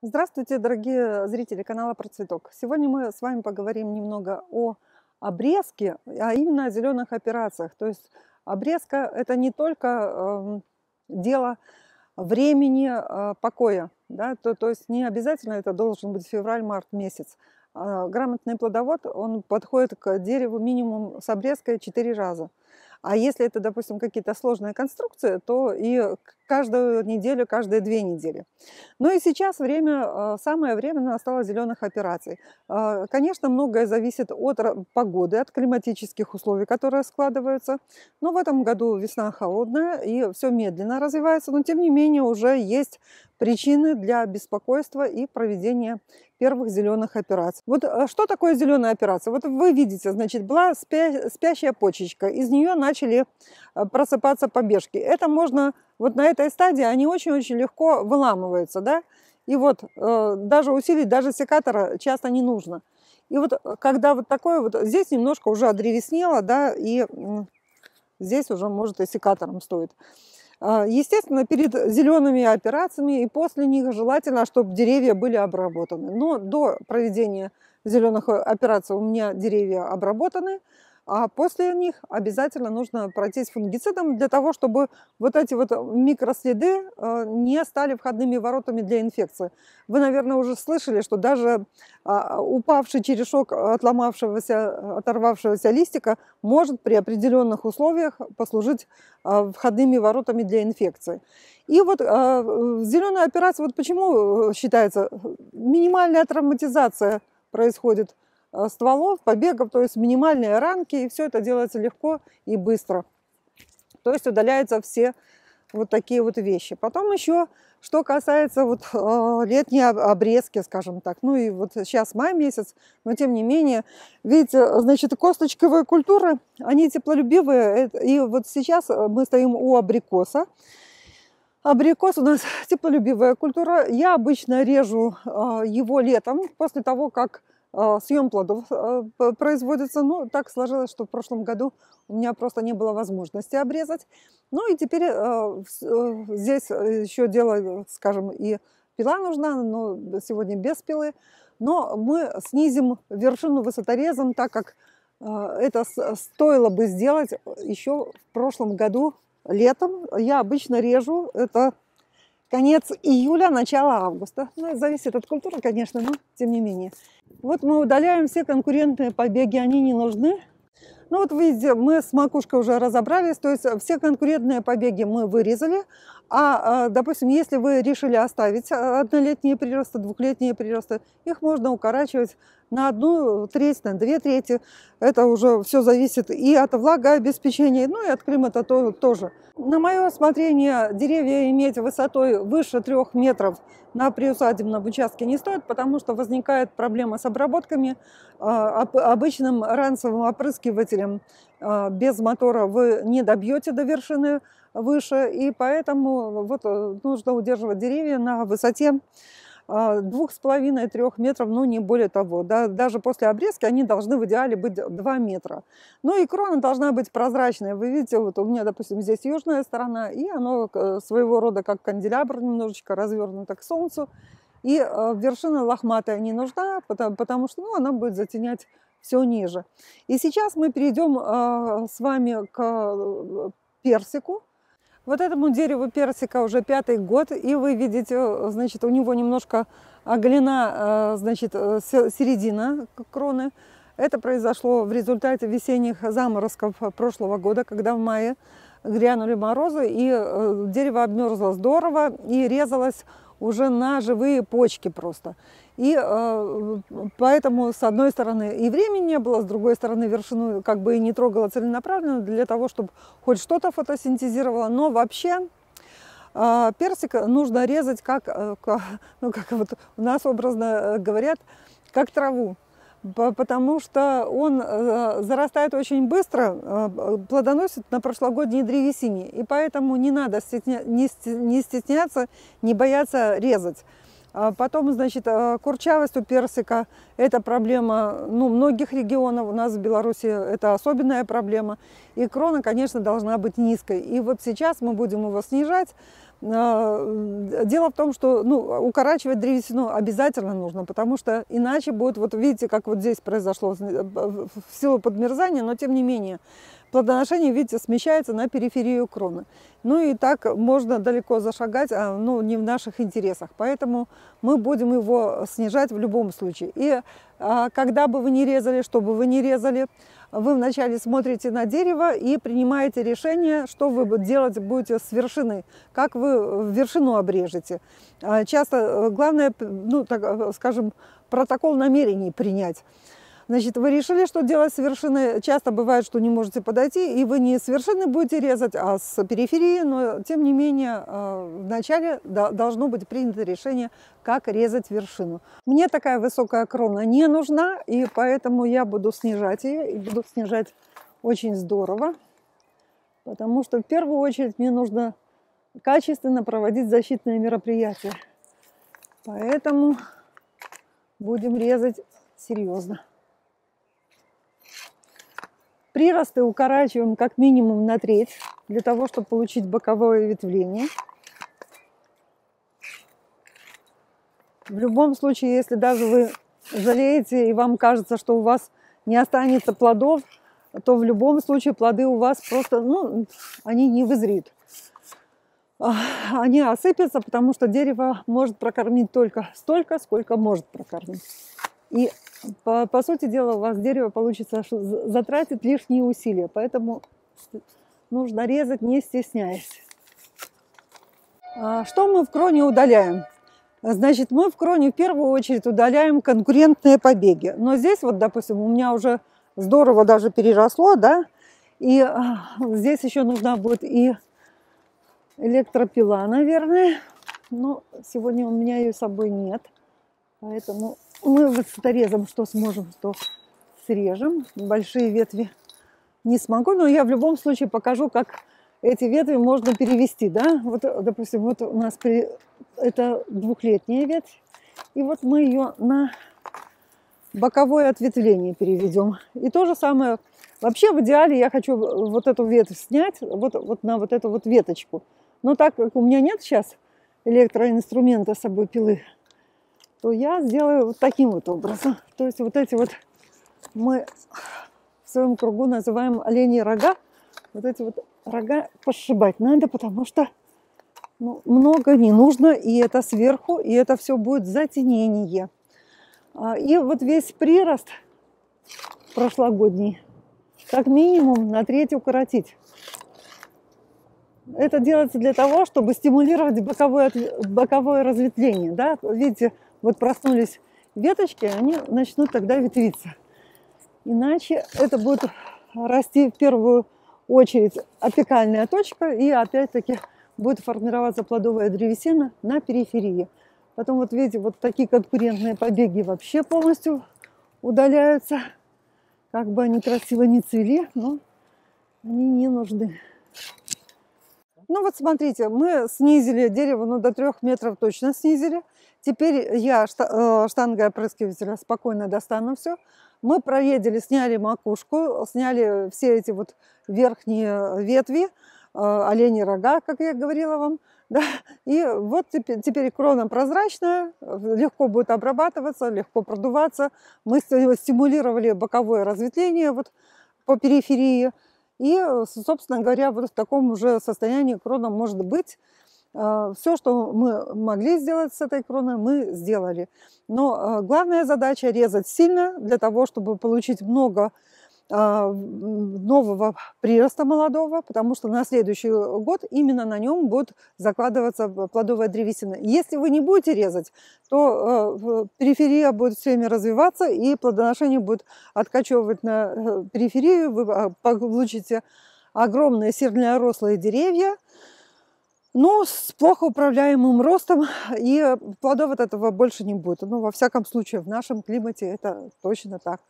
Здравствуйте, дорогие зрители канала Про Цветок. Сегодня мы с вами поговорим немного о обрезке, а именно о зеленых операциях. То есть обрезка – это не только э, дело времени э, покоя, да? то, то есть не обязательно это должен быть февраль-март месяц. Э, грамотный плодовод, он подходит к дереву минимум с обрезкой 4 раза. А если это, допустим, какие-то сложные конструкции, то и каждую неделю, каждые две недели. Ну и сейчас время, э, самое время настало зеленых операций. Э, конечно, многое зависит от погоды, от климатических условий, которые складываются. Но в этом году весна холодная и все медленно развивается, но тем не менее уже есть причины для беспокойства и проведения первых зеленых операций. Вот э, что такое зеленая операция? Вот вы видите, значит, была спя спящая почечка, из нее начали просыпаться побежки. Это можно вот на этой стадии они очень-очень легко выламываются, да, и вот э, даже усилить, даже секатора часто не нужно. И вот э, когда вот такое вот, здесь немножко уже одревеснело, да, и э, здесь уже может и секатором стоит. Э, естественно, перед зелеными операциями и после них желательно, чтобы деревья были обработаны. Но до проведения зеленых операций у меня деревья обработаны, а после них обязательно нужно пройтись фунгицидом для того, чтобы вот эти вот микроследы э, не стали входными воротами для инфекции. Вы, наверное, уже слышали, что даже а, упавший черешок отломавшегося, оторвавшегося листика может при определенных условиях послужить а, входными воротами для инфекции. И вот а, зеленая операция, вот почему считается минимальная травматизация происходит – Э, стволов, побегов, то есть минимальные ранки, и все это делается легко и быстро. То есть удаляются все вот такие вот вещи. Потом еще, что касается вот э, летней обрезки, скажем так, ну и вот сейчас май месяц, но тем не менее, видите, значит, косточковые культуры, они теплолюбивые, и вот сейчас мы стоим у абрикоса, Абрикос у нас теплолюбивая культура. Я обычно режу э, его летом, после того, как съем плодов а, производится. Ну, так сложилось, что в прошлом году у меня просто не было возможности обрезать. Ну и теперь э, здесь еще дело, скажем, и пила нужна, но сегодня без пилы. Но мы снизим вершину высоторезом, так как это стоило бы сделать еще в прошлом году летом. Я обычно режу это конец июля, начало августа. Ну, зависит от культуры, конечно, но тем не менее. Вот мы удаляем все конкурентные побеги, они не нужны. Ну вот видите, мы с макушкой уже разобрались, то есть все конкурентные побеги мы вырезали, а, а, допустим, если вы решили оставить однолетние приросты, двухлетние приросты, их можно укорачивать на одну треть, на две трети. Это уже все зависит и от влагообеспечения, ну и от климата тоже. На мое усмотрение деревья иметь высотой выше трех метров на приусадебном участке не стоит, потому что возникает проблема с обработками. Обычным ранцевым опрыскивателем а, без мотора вы не добьете до вершины выше, и поэтому вот э, нужно удерживать деревья на высоте а, двух с половиной трех метров, ну не более того. Да, даже после обрезки они должны в идеале быть 2 метра. Ну и крона должна быть прозрачная. Вы видите, вот у меня, допустим, здесь южная сторона, и оно э, своего рода как канделябр немножечко развернуто к солнцу. И э, вершина лохматая не нужна, потому, что ну, она будет затенять все ниже. И сейчас мы перейдем с вами к персику. Вот этому дереву персика уже пятый год, и вы видите, значит, у него немножко оголена, э, значит, э, середина кроны. Это произошло в результате весенних заморозков прошлого года, когда в мае грянули морозы, и э, дерево обмерзло здорово и резалось уже на живые почки просто. И э, поэтому, с одной стороны, и времени не было, с другой стороны, вершину как бы и не трогала целенаправленно для того, чтобы хоть что-то фотосинтезировало. Но вообще э, персик нужно резать, как, э, ну, как вот у нас образно э, говорят, как траву потому что он э, зарастает очень быстро, э, плодоносит на прошлогодней древесине, и поэтому не надо стесня... не стесняться, не бояться резать. А потом, значит, э, курчавость у персика – это проблема ну, многих регионов. У нас в Беларуси это особенная проблема. И крона, конечно, должна быть низкой. И вот сейчас мы будем его снижать. А, дело в том, что ну, укорачивать древесину обязательно нужно, потому что иначе будет, вот видите, как вот здесь произошло в силу подмерзания, но тем не менее, плодоношение, видите, смещается на периферию кроны. Ну и так можно далеко зашагать, а ну, не в наших интересах. Поэтому мы будем его снижать в любом случае. И а, когда бы вы не резали, что бы вы не резали, вы вначале смотрите на дерево и принимаете решение, что вы делать будете с вершины, как вы вершину обрежете. А, часто э, главное, ну, так, э, скажем, протокол намерений принять. Значит, вы решили, что делать с вершины. Часто бывает, что не можете подойти, и вы не с вершины будете резать, а с периферии. Но, тем не менее, э, вначале должно быть принято решение, как резать вершину. Мне такая высокая крона не нужна, и поэтому я буду снижать ее, и буду снижать очень здорово. Потому что в первую очередь мне нужно качественно проводить защитные мероприятия. Поэтому будем резать серьезно. Приросты укорачиваем как минимум на треть, для того, чтобы получить боковое ветвление. В любом случае, если даже вы жалеете и вам кажется, что у вас не останется плодов, то в любом случае плоды у вас просто, ну, они не вызреют. Они осыпятся, потому что дерево может прокормить только столько, сколько может прокормить. И по, по сути дела у вас дерево получится, затратит лишние усилия, поэтому нужно резать не стесняясь. А что мы в кроне удаляем? Значит, мы в кроне в первую очередь удаляем конкурентные побеги. Но здесь вот, допустим, у меня уже здорово даже переросло, да, и а, здесь еще нужна будет и электропила, наверное. Но сегодня у меня ее с собой нет, поэтому мы с что сможем, то срежем. Большие ветви не смогу, но я в любом случае покажу, как эти ветви можно перевести. Да? Вот, допустим, вот у нас при... это двухлетняя ветвь, и вот мы ее на боковое ответвление переведем. И то же самое, вообще в идеале я хочу вот эту ветвь снять, вот, вот на вот эту вот веточку. Но так как у меня нет сейчас электроинструмента с собой пилы, то я сделаю вот таким вот образом. То есть вот эти вот мы в своем кругу называем оленьи рога. Вот эти вот рога пошибать надо, потому что ну, много не нужно, и это сверху, и это все будет затенение. А, и вот весь прирост прошлогодний как минимум на треть укоротить. Это делается для того, чтобы стимулировать боковое, боковое разветвление. Да? Видите, вот проснулись веточки, они начнут тогда ветвиться. Иначе это будет расти в первую очередь апикальная точка, и опять-таки будет формироваться плодовая древесина на периферии. Потом вот видите, вот такие конкурентные побеги вообще полностью удаляются. Как бы они красиво не цвели, но они не нужны. Ну вот смотрите, мы снизили дерево ну, до трех метров точно снизили. Теперь я э, штангой опрыскивателя спокойно достану все. Мы проедили, сняли макушку, сняли все эти вот верхние ветви, э, олени рога, как я говорила вам. Да? И вот теперь, теперь крона прозрачная, легко будет обрабатываться, легко продуваться. Мы стимулировали боковое разветвление вот по периферии. И, собственно говоря, вот в таком уже состоянии крона может быть. А, Все, что мы могли сделать с этой кроной, мы сделали. Но а, главная задача резать сильно для того, чтобы получить много нового прироста молодого, потому что на следующий год именно на нем будет закладываться плодовая древесина. Если вы не будете резать, то периферия будет все время развиваться, и плодоношение будет откачивать на э, периферию, вы получите огромные сильнорослые деревья, ну, с плохо управляемым ростом, и плодов от этого больше не будет. Ну, во всяком случае, в нашем климате это точно так.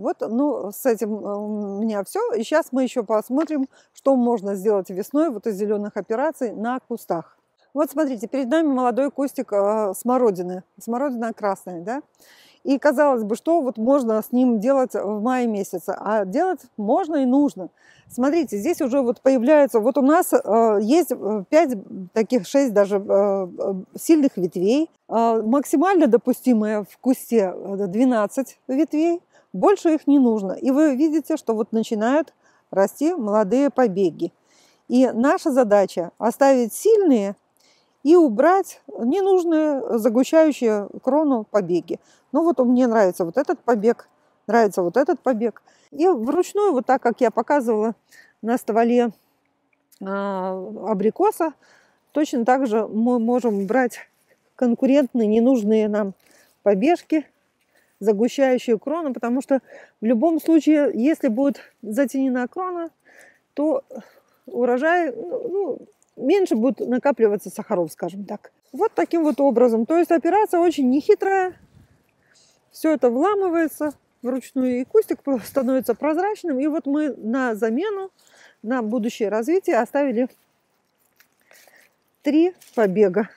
Вот, ну, с этим э, у меня все. И сейчас мы еще посмотрим, что можно сделать весной вот из зеленых операций на кустах. Вот смотрите, перед нами молодой кустик э, смородины, смородина красная, да? И казалось бы, что вот можно с ним делать в мае месяце, а делать можно и нужно. Смотрите, здесь уже вот появляются, вот у нас э, есть 5 э, таких, 6 даже э, сильных ветвей. Э, максимально допустимое в кусте 12 ветвей, больше их не нужно. И вы видите, что вот начинают расти молодые побеги. И наша задача оставить сильные и убрать ненужные загущающие крону побеги. Ну вот мне нравится вот этот побег, нравится вот этот побег. И вручную, вот так как я показывала на стволе а, абрикоса, точно так же мы можем брать конкурентные, ненужные нам побежки, загущающие крону, потому что в любом случае, если будет затенена крона, то урожай ну, ну меньше будет накапливаться сахаров, скажем так. Вот таким вот образом. То есть операция очень нехитрая. Все это вламывается вручную, и кустик становится прозрачным. И вот мы на замену, на будущее развитие оставили три побега.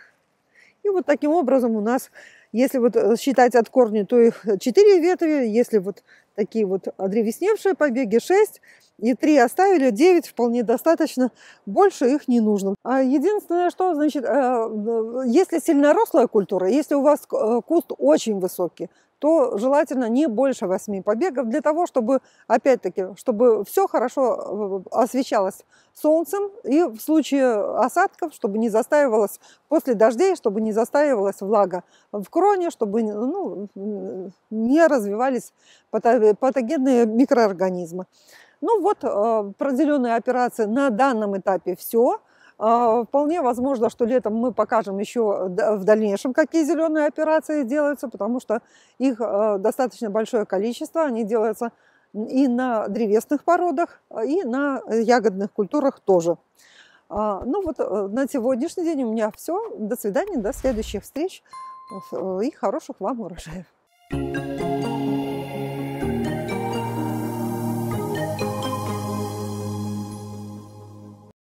И вот таким образом у нас, если вот э, считать от корня, то их четыре ветви, если вот такие вот древесневшие побеги 6, и три оставили, 9 вполне достаточно, больше их не нужно. А единственное, что, значит, э, если сильно рослая культура, если у вас э, куст очень высокий, то желательно не больше 8 побегов для того, чтобы, опять-таки, чтобы все хорошо э, освещалось солнцем и в случае осадков, чтобы не застаивалась после дождей, чтобы не застаивалась влага в кроне, чтобы ну, не развивались патогенные микроорганизмы. Ну вот э, про зеленые операции на данном этапе все. А, вполне возможно, что летом мы покажем еще в дальнейшем, какие зеленые операции делаются, потому что их э, достаточно большое количество. Они делаются и на древесных породах, и на ягодных культурах тоже. А, ну вот э, на сегодняшний день у меня все. До свидания, до следующих встреч и хороших вам урожаев.